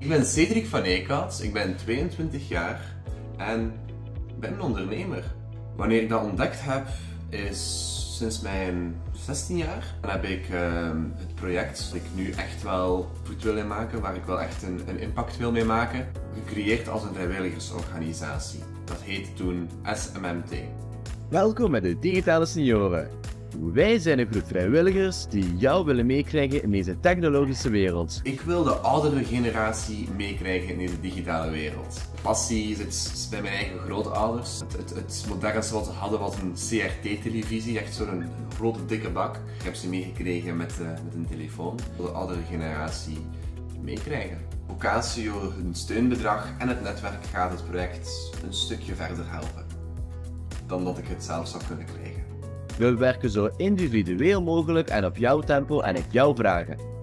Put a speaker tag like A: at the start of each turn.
A: Ik ben Cedric van Eekhout, ik ben 22 jaar en ben een ondernemer. Wanneer ik dat ontdekt heb, is sinds mijn 16 jaar. Dan heb ik uh, het project dat ik nu echt wel goed wil inmaken, waar ik wel echt een, een impact wil mee maken, gecreëerd als een vrijwilligersorganisatie. Dat heette toen SMMT.
B: Welkom bij de Digitale Senioren. Wij zijn een groep vrijwilligers die jou willen meekrijgen in deze technologische wereld.
A: Ik wil de oudere generatie meekrijgen in deze digitale wereld. Passie zit bij mijn eigen grootouders. Het, het, het modernste wat ze hadden was een CRT-televisie, echt zo'n grote dikke bak. Ik heb ze meegekregen met, uh, met een telefoon. Ik wil de oudere generatie meekrijgen. Vocatio, hun steunbedrag en het netwerk gaat het project een stukje verder helpen dan dat ik het zelf zou kunnen krijgen.
B: We werken zo individueel mogelijk en op jouw tempo en op jouw vragen.